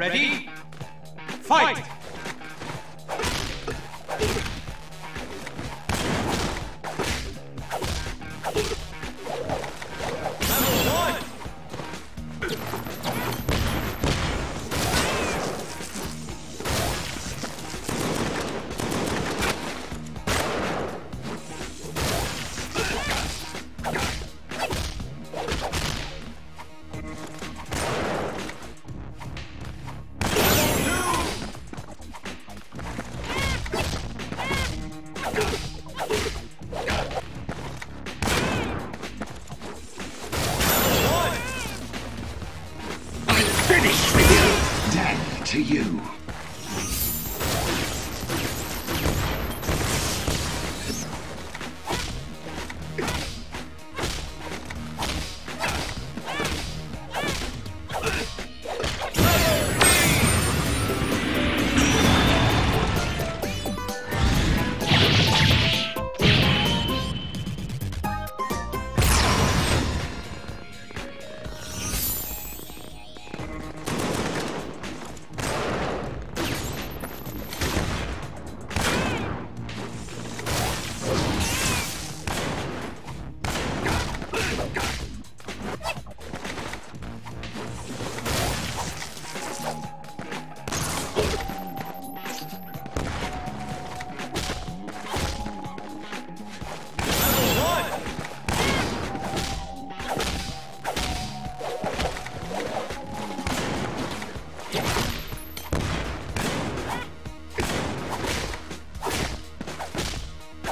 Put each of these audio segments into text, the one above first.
Ready? Fight!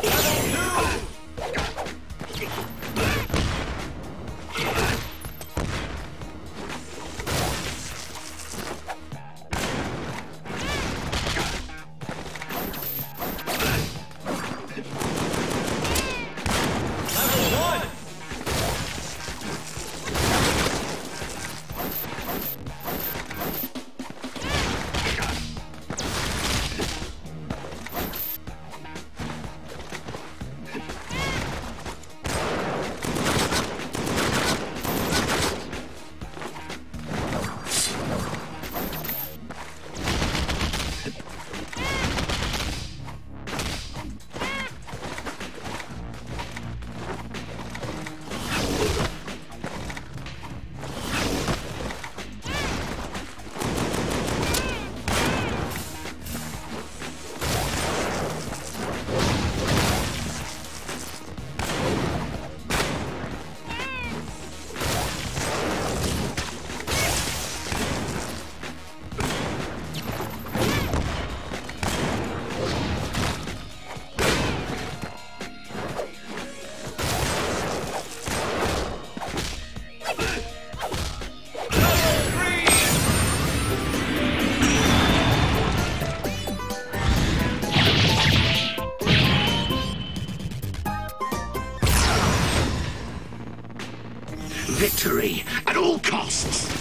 Okay. Victory at all costs!